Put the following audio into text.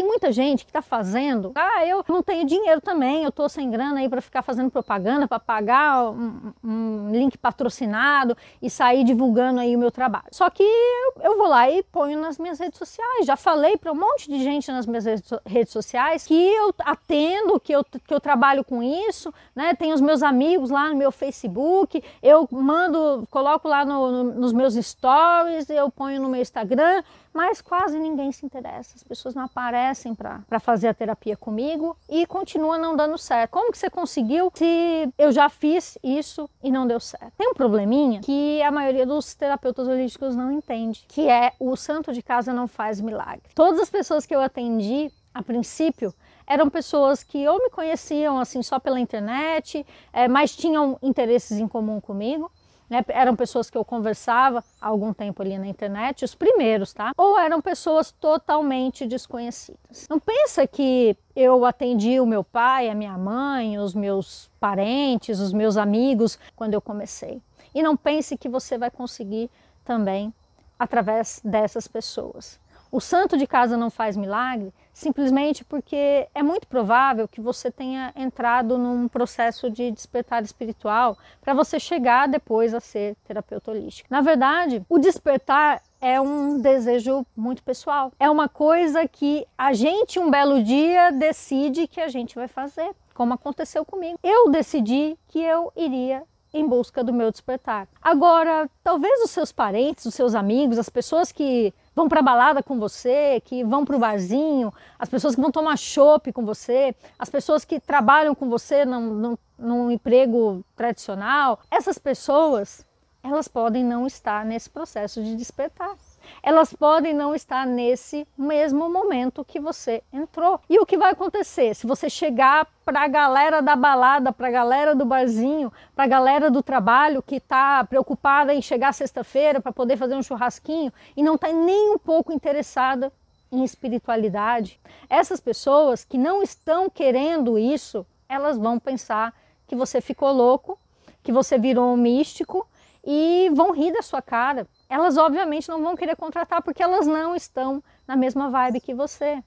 Tem muita gente que está fazendo, ah, eu não tenho dinheiro também, eu estou sem grana aí para ficar fazendo propaganda, para pagar um, um, link patrocinado e sair divulgando aí o meu trabalho. Só que eu, eu vou lá e ponho nas minhas redes sociais. Já falei para um monte de gente nas minhas redes sociais que eu atendo, que eu, que eu trabalho com isso, né? Tem os meus amigos lá no meu Facebook, eu mando, coloco lá no, no, nos meus stories, eu ponho no meu Instagram, mas quase ninguém se interessa. As pessoas não aparecem para fazer a terapia comigo e continua não dando certo. Como que você conseguiu se eu já fiz isso e não deu certo? Tem um probleminha que a maioria dos terapeutas holísticos não entende, que é o santo de casa não faz milagre. Todas as pessoas que eu atendi, a princípio, eram pessoas que ou me conheciam assim só pela internet, é, mas tinham interesses em comum comigo, né? Eram pessoas que eu conversava há algum tempo ali na internet, os primeiros, tá? Ou eram pessoas totalmente desconhecidas. Não pensa que eu atendi o meu pai, a minha mãe, os meus parentes, os meus amigos quando eu comecei. E não pense que você vai conseguir também através dessas pessoas. O santo de casa não faz milagre simplesmente porque é muito provável que você tenha entrado num processo de despertar espiritual para você chegar depois a ser terapeuta holístico. Na verdade, o despertar é um desejo muito pessoal. É uma coisa que a gente um belo dia decide que a gente vai fazer, como aconteceu comigo. Eu decidi que eu iria em busca do meu despertar. Agora, talvez os seus parentes, os seus amigos, as pessoas que vão para balada com você, que vão para o barzinho, as pessoas que vão tomar chopp com você, as pessoas que trabalham com você num, num, num emprego tradicional, essas pessoas, elas podem não estar nesse processo de despertar elas podem não estar nesse mesmo momento que você entrou. E o que vai acontecer? Se você chegar para a galera da balada, para a galera do barzinho, para a galera do trabalho que está preocupada em chegar sexta-feira para poder fazer um churrasquinho e não está nem um pouco interessada em espiritualidade, essas pessoas que não estão querendo isso, elas vão pensar que você ficou louco, que você virou um místico e vão rir da sua cara elas obviamente não vão querer contratar porque elas não estão na mesma vibe que você.